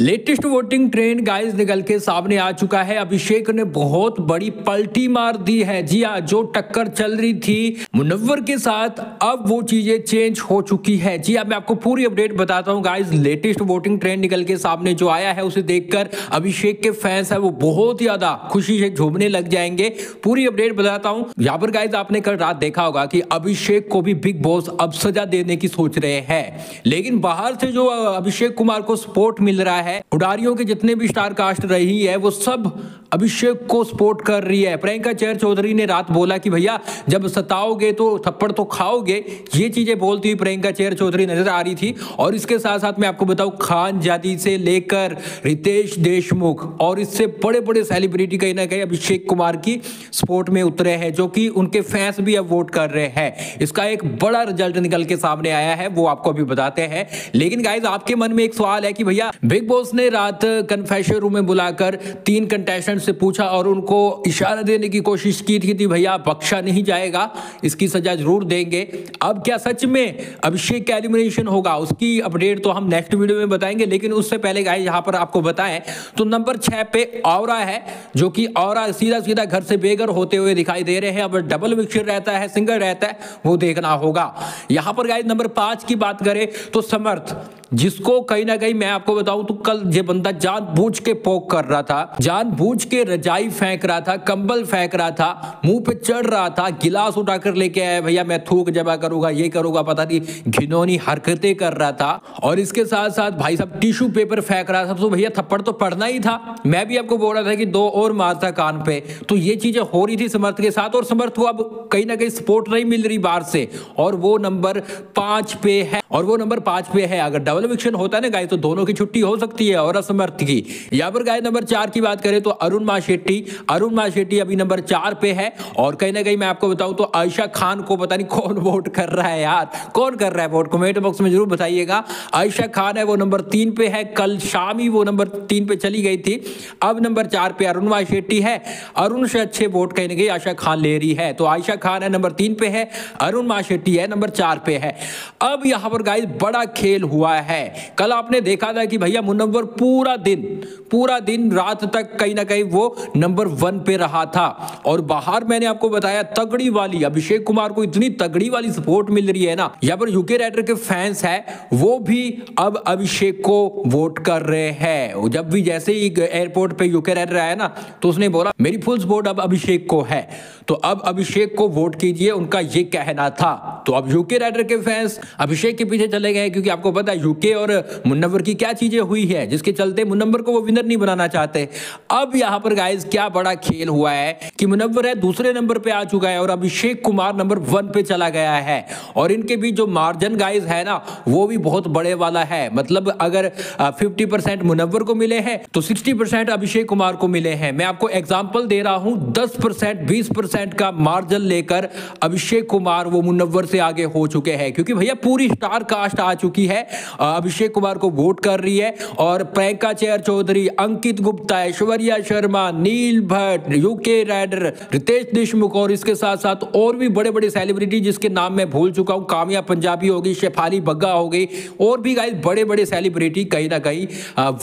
Latest voting trend guys निकल के सामने आ चुका है। अभिषेक ने बहुत बड़ी पलटी मार दी है। जी हाँ जो टक्कर चल रही थी, मुनव्वर के साथ अब वो चीज़ें चेंज हो चुकी है। जी हाँ मैं आपको पूरी अपडेट बताता हूँ गाइस। लेटेस्ट वोटिंग ट्रेंड निकल के सामने जो आया है, उसे देखकर अभिषेक के फैंस है वो बहुत ज़्यादा खुशी से झूमने लग जाएँगे। पूरी अपडेट बताता हूँ। यहाँ पर गाइज़ आपने कल रात देखा होगा की अभिषेक को भी बिग बॉस अब सजा देने की सोच रहे हैं। लेकिन बाहर से जो अभिषेक कुमार को सपोर्ट मिल रहा है है। उडारियों के जितने भी स्टार कास्ट रही है वो सब अभिषेक को सपोर्ट कर रही है। प्रियंका चेयर चौधरी ने रात बोला कि भैया, जब सताओगे तो थप्पड़ तो खाओगे। ये चीज़ें बोलती हुई प्रियंका चेयर चौधरी नज़र आ रही थी और इसके साथ साथ मैं आपको बताऊँ, खान जादी से लेकर रितेश देशमुख और इससे बड़े बड़े सेलिब्रिटी कहीं ना कहीं अभिषेक कुमार की सपोर्ट में उतरे हैं, जो कि उनके फैंस भी अब वोट कर रहे हैं। इसका एक बड़ा रिज़ल्ट निकल के सामने आया है, वो आपको अभी बताते हैं। लेकिन गाइज़ आपके मन में एक सवाल है कि भैया, बिग बॉस ने रात कन्फेशन रूम में बुलाकर तीन कंटेस्टेंट से पूछा और उनको इशारा देने की कोशिश की थी, थी भैया बख्शा नहीं जाएगा इसकी सजा ज़रूर देंगे। अब क्या सच में अभिषेक का एलिमिनेशन होगा? उसकी अपडेट तो हम नेक्स्ट वीडियो में बताएँगे लेकिन उससे पहले गाय यहाँ पर आपको बताएँ तो नंबर छह पे और है जो कि और सीधा सीधा घर से बेघर होते हुए दिखाई दे रहे हैं। अब डबल मिक्सर रहता है सिंगल रहता है वो देखना होगा। यहाँ पर गाय नंबर पाँच की बात करें तो समर्थ जिसको कहीं ना कहीं मैं आपको बताऊँ तो कल ये बंदा जान बूझ के पोक कर रहा था जान बूझ के रजाई फेंक रहा था, कंबल फेंक रहा था, मुँह पे चढ़ रहा था, गिलास उठाकर लेके आया, भैया मैं थूक जमा करूँगा, ये करूँगा, पता नहीं घिनौनी हरकतें कर रहा था। और इसके साथ साथ भाई साहब टिश्यू पेपर फेंक रहा था तो भैया थप्पड़ तो पड़ना ही था। मैं भी आपको बोल रहा था कि दो और मारता कान पे। तो ये चीज़ें हो रही थी समर्थ के साथ और समर्थ को अब कहीं ना कहीं सपोर्ट नहीं मिल रही बाहर से। और वो नंबर पाँच पे है, और वो नंबर पाँच पे है, अगर डबल विक्शन होता है ना गाय तो दोनों की छुट्टी हो सकती है और असमर्थ की। यहाँ पर गाय नंबर चार की बात करें तो अरुण मा शेट्टी, अरुण मा शेट्टी अभी नंबर चार पे है और कहीं ना कहीं मैं आपको बताऊँ तो आयशा खान को पता नहीं कौन वोट कर रहा है यार, कौन कर रहा है वोट? कमेंट बॉक्स में ज़रूर बताइएगा। आयशा खान है, वो नंबर तीन पे है। कल शाम ही वो नंबर तीन पे चली गई थी। अब नंबर चार पे अरुण मा शेट्टी है। अरुण से अच्छे वोट कहीं ना कहीं आयशा खान ले रही है। तो आयशा खान है, नंबर तीन पे है। अरुण मा शेट्टी है, नंबर चार पे है। अब यहाँ पर गाइस बड़ा खेल हुआ है। कल आपने देखा था कि भैया मुनव्वर पूरा दिन पूरा दिन रात तक कहीं ना कहीं वो नंबर वन पे रहा था। और बाहर मैंने आपको बताया, तगड़ी वाली, अभिषेक कुमार को इतनी तगड़ी वाली सपोर्ट मिल रही है ना। यहाँ पर यूके राइडर के फैंस है, वो भी अब अभिषेक को वोट कर रहे हैं। जब भी जैसे ही एयरपोर्ट पे यूके राइडर आया ना तो उसने बोला, मेरी फुल सपोर्ट अब अभिषेक को है। तो अब अभिषेक को वोट कीजिए, उनका ये कहना था। तो अब यूके राइडर के फैंस अभिषेक के पीछे चले गए, क्योंकि आपको पता है यूके और मुन्नवर की क्या चीज़ें हुई है, जिसके चलते मुनव्वर को वो विनर नहीं बनाना चाहते। अब यहाँ पर गाइज़ क्या बड़ा खेल हुआ है कि मुनव्वर है, दूसरे नंबर पे आ चुका है और अभिषेक कुमार नंबर वन पे चला गया है। और इनके बीच जो मार्जिन गाइज़ है ना, वो भी बहुत बड़े वाला है। मतलब अगर फिफ्टी परसेंट मुनवर को मिले हैं तो सिक्सटी परसेंट अभिषेक कुमार को मिले हैं। मैं आपको एग्ज़ाम्पल दे रहा हूँ, दस परसेंट बीस परसेंट का मार्जिन लेकर अभिषेक कुमार वो मुनव्वर से आगे हो चुके हैं, क्योंकि भैया पूरी स्टार कास्ट आ चुकी है। अभिषेक कुमार को वोट कर रही है और प्रियंका चेयर चौधरी, अंकित गुप्ता, ऐश्वर्या शर्मा, नील भट्ट यूके राइडर रितेश देशमुख और इसके साथ साथ और भी बड़े बड़े सेलिब्रिटी जिसके नाम मैं भूल चुका हूँ, कामिया पंजाबी होगी शेफाली बग्गा हो गई, और भी गाइस बड़े बड़े सेलिब्रिटी कहीं ना कहीं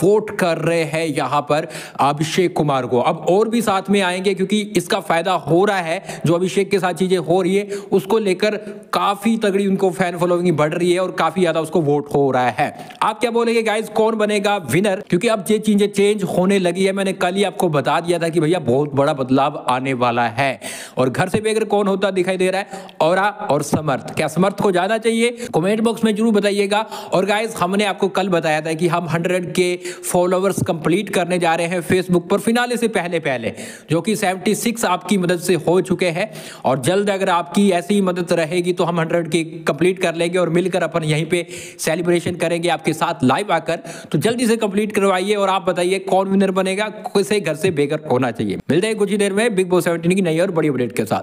वोट कर रहे हैं यहाँ पर अभिषेक कुमार को। अब और भी साथ में आएँगे क्योंकि इसका फ़ायदा हो रहा है, जो अभिषेक के साथ चीज़ें हो रही है, उसको लेकर काफ़ी तगड़ी उनको फ़ैन फॉलोइंग बढ़ रही है और काफ़ी ज़्यादा उसको वोट हो रहा है। आप क्या बोलेंगे गाइस कौन बनेगा विनर क्योंकि अब ये चीज़ें चेंज होने लगी है। मैंने कल ही आपको बता दिया था कि भैया बहुत बड़ा बदलाव आने वाला है। और घर से बेगर कौन होता दिखाई दे रहा है और और समर्थ क्या समर्थ को जाना चाहिए? कमेंट बॉक्स में ज़रूर बताइएगा। और गाइज़ हमने आपको कल बताया था कि हम हंड्रेड के फॉलोअर्स कंप्लीट करने जा रहे हैं फेसबुक पर फिनाले से पहले पहले, जो कि 76 आपकी मदद से हो चुके हैं। और जल्द अगर आपकी ऐसी मदद रहेगी तो हम हंड्रेड की कंप्लीट कर लेंगे और मिलकर अपन यहीं पे सेलिब्रेशन करेंगे आपके साथ लाइव आकर। तो जल्दी से कंप्लीट करवाइए और आप बताइए कौन विनर बनेगा, किसे घर से बेघर होना चाहिए। मिलते हैं कुछ ही देर में बिग बॉस सेवेंटीन की नई और बड़ी अपडेट के साथ।